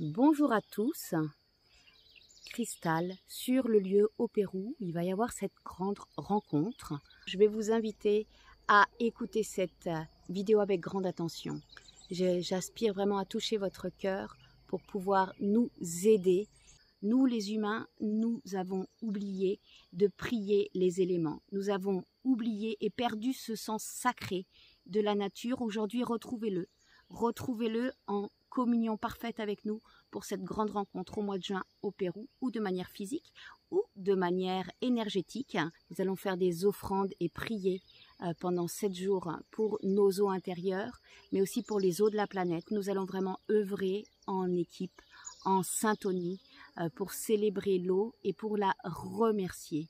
Bonjour à tous, Cristal sur le lieu au Pérou. Il va y avoir cette grande rencontre. Je vais vous inviter à écouter cette vidéo avec grande attention. J'aspire vraiment à toucher votre cœur pour pouvoir nous aider. Nous les humains, nous avons oublié de prier les éléments. Nous avons oublié et perdu ce sens sacré de la nature. Aujourd'hui, retrouvez-le. Retrouvez-le en communion parfaite avec nous pour cette grande rencontre au mois de juin au Pérou, ou de manière physique, ou de manière énergétique. Nous allons faire des offrandes et prier euh, pendant sept jours pour nos eaux intérieures, mais aussi pour les eaux de la planète. Nous allons vraiment œuvrer en équipe, en syntonie, euh, pour célébrer l'eau et pour la remercier.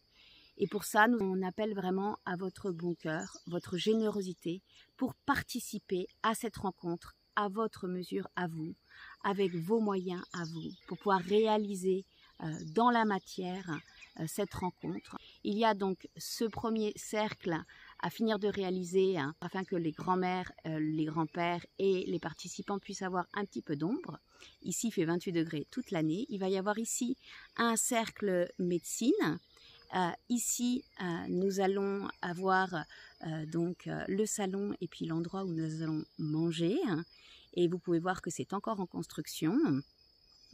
Et pour ça, nous, on appelle vraiment à votre bon cœur, votre générosité pour participer à cette rencontre à votre mesure à vous, avec vos moyens à vous, pour pouvoir réaliser euh, dans la matière euh, cette rencontre. Il y a donc ce premier cercle à finir de réaliser hein, afin que les grands-mères, euh, les grands-pères et les participants puissent avoir un petit peu d'ombre. Ici, il fait 28 degrés toute l'année. Il va y avoir ici un cercle médecine ici, nous allons avoir donc le salon et puis l'endroit où nous allons manger. Et vous pouvez voir que c'est encore en construction.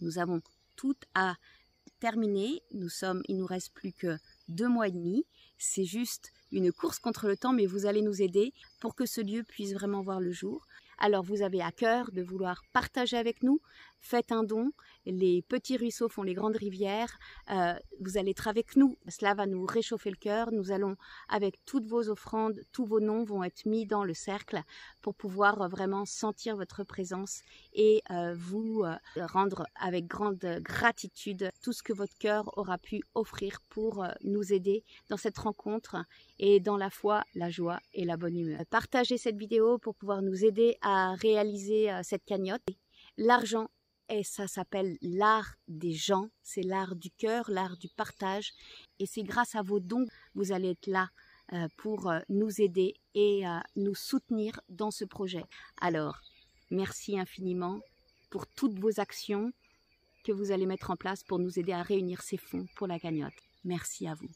Nous avons tout à terminer. Nous sommes, il nous reste plus que deux mois et demi. C'est juste une course contre le temps, mais vous allez nous aider pour que ce lieu puisse vraiment voir le jour. Alors vous avez à cœur de vouloir partager avec nous, faites un don. Les petits ruisseaux font les grandes rivières. Euh, vous allez être avec nous. Cela va nous réchauffer le cœur. Nous allons, avec toutes vos offrandes, tous vos noms vont être mis dans le cercle pour pouvoir vraiment sentir votre présence et euh, vous euh, rendre avec grande gratitude tout ce que votre cœur aura pu offrir pour nous aider dans cette rencontre et dans la foi, la joie et la bonne humeur. Partagez cette vidéo pour pouvoir nous aider à réaliser cette cagnotte. L'argent et ça s'appelle l'art des gens, c'est l'art du cœur, l'art du partage. Et c'est grâce à vos dons que vous allez être là euh, pour euh, nous aider et euh, nous soutenir dans ce projet. Alors, merci infiniment pour toutes vos actions que vous allez mettre en place pour nous aider à réunir ces fonds pour la cagnotte. Merci à vous.